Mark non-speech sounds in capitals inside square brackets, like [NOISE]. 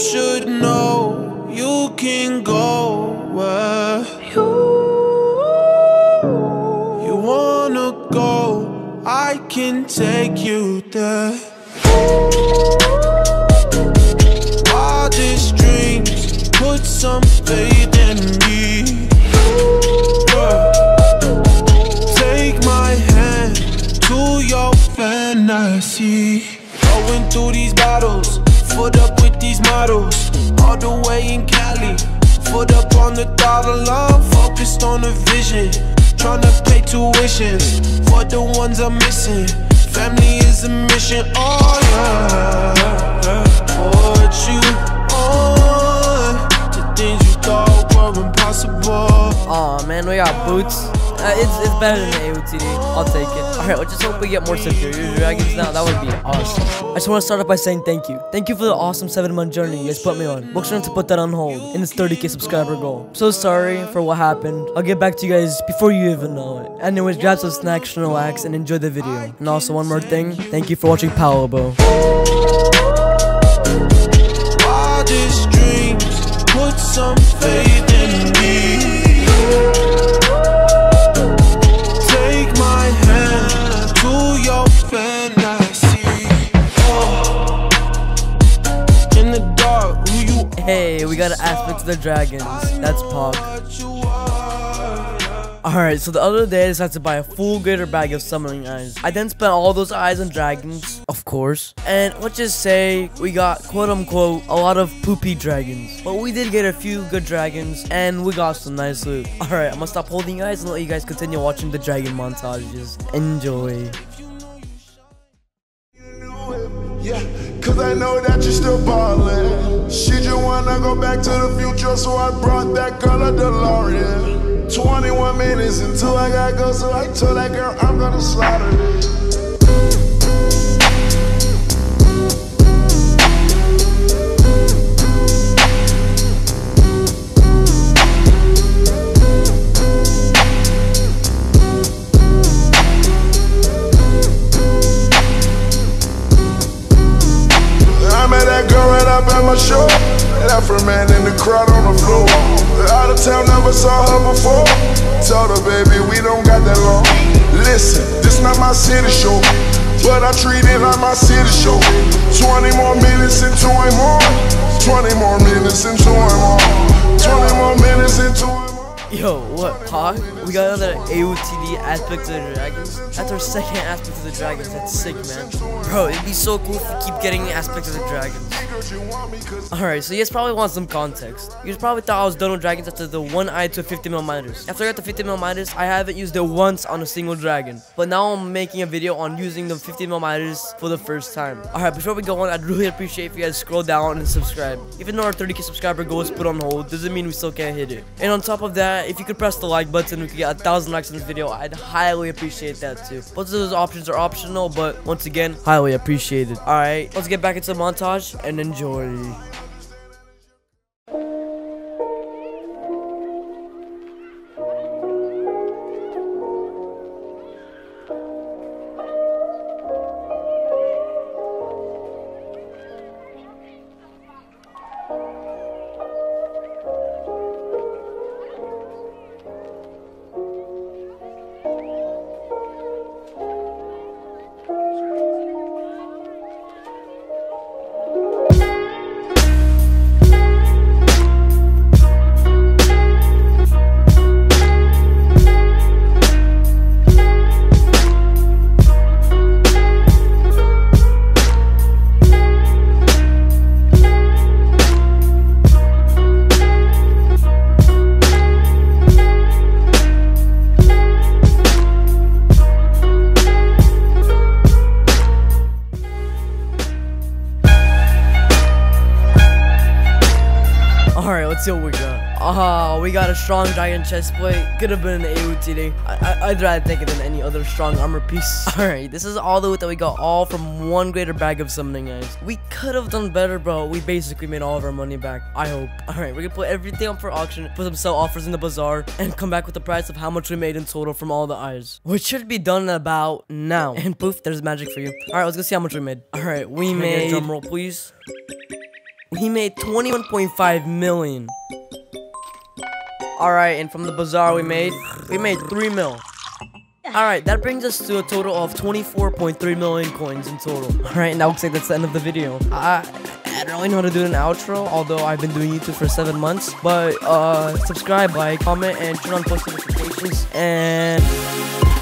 should know you can go where you you wanna go. I can take you there. Wildest dreams, put some faith in me. Take my hand to your fantasy. Going through these battles, foot up with these models. All the way in Cali, foot up on the dollar line, focused on the vision. Tryna pay tuitions for the ones I'm missing. Family is a mission, oh yeah. Put you impossible. Aw, man, we got boots. Uh, it's, it's better than the AOTD. I'll take it. Alright, let's just hope we get more Superior Dragons now. That would be awesome. I just want to start off by saying thank you. Thank you for the awesome 7 month journey you guys put me on. We're to put that on hold in this 30k subscriber goal. So sorry for what happened. I'll get back to you guys before you even know it. Anyways, grab some snacks and relax and enjoy the video. And also, one more thing. Thank you for watching Paolo. wildest dreams. Put some faith Hey, we got an aspect of the dragons. That's Pog. Alright, so the other day I decided to buy a full greater bag of summoning eyes. I then spent all those eyes on dragons, of course. And let's just say we got quote unquote a lot of poopy dragons. But we did get a few good dragons and we got some nice loot. Alright, I'm gonna stop holding you guys and let you guys continue watching the dragon montages. Enjoy. Yeah, cause I know that you're still ballin'. She just go back to the future, so I brought that girl a DeLorean. 21 minutes until I gotta go, so I told that girl I'm gonna slaughter. In the crowd on the floor. Out of town, never saw her before. Told her, baby, we don't got that long. Listen, this not my city show. But I treat it like my city show. 20 more minutes into it more. 20 more minutes into it more. 20 more minutes into it. Yo, what, Pog? We got another AOTD aspect of the dragons. That's our second aspect of the dragons. That's sick, man. Bro, it'd be so cool if we keep getting aspects of the dragons. Alright, so you guys probably want some context. You guys probably thought I was done with dragons after the one eye to 50 mil Midas. After I got the 50 mil Midas, I haven't used it once on a single dragon. But now I'm making a video on using the 50 mil Midas for the first time. Alright, before we go on, I'd really appreciate if you guys scroll down and subscribe. Even though our 30k subscriber goal is put on hold, doesn't mean we still can't hit it. And on top of that, if you could press the like button, we could get a thousand likes on this video. I'd highly appreciate that too. Both of those options are optional, but once again, highly appreciated. Alright, let's get back into the montage and enjoy. Alright, let's see what we got. Ah, we got a strong giant chest plate. Could have been an AOTD. I, I'd rather take it than any other strong armor piece. [LAUGHS] Alright, this is all the loot that we got all from one greater bag of summoning eyes. We could have done better, bro. We basically made all of our money back. I hope. Alright, we're gonna put everything up for auction, put some sell offers in the bazaar, and come back with the price of how much we made in total from all the eyes. Which should be done about now. And poof, there's magic for you. Alright, let's go see how much we made. Alright, we made. Drum roll, please. We made 21.5 million. Alright, and from the bazaar we made, we made 3 mil. Alright, that brings us to a total of 24.3 million coins in total. [LAUGHS] Alright, now looks like that's the end of the video. I, I don't really know how to do an outro, although I've been doing YouTube for 7 months. But, uh, subscribe, like, comment, and turn on post notifications. And...